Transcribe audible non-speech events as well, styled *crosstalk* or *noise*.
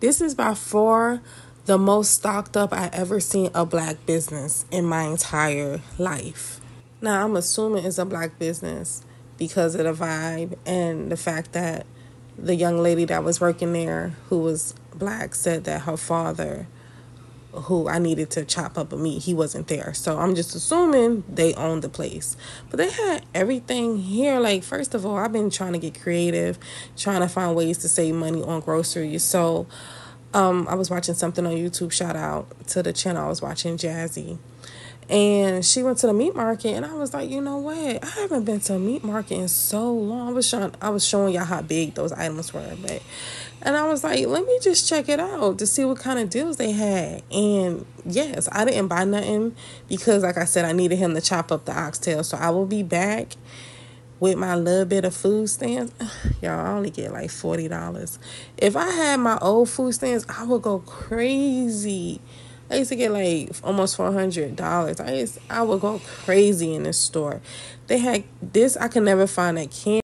This is by far the most stocked up I ever seen a black business in my entire life. Now I'm assuming it's a black business because of the vibe and the fact that the young lady that was working there who was black said that her father who I needed to chop up a meat, he wasn't there. So I'm just assuming they owned the place. But they had everything here. Like, first of all, I've been trying to get creative, trying to find ways to save money on groceries. So um, I was watching something on YouTube. Shout out to the channel I was watching, Jazzy. And she went to the meat market, and I was like, you know what? I haven't been to a meat market in so long. I was showing, I was showing y'all how big those items were, but and I was like, let me just check it out to see what kind of deals they had. And yes, I didn't buy nothing because, like I said, I needed him to chop up the oxtail. So I will be back with my little bit of food stamps. *sighs* Y'all, I only get like $40. If I had my old food stamps, I would go crazy. I used to get like almost four hundred dollars. I used I would go crazy in this store. They had this. I could never find that can.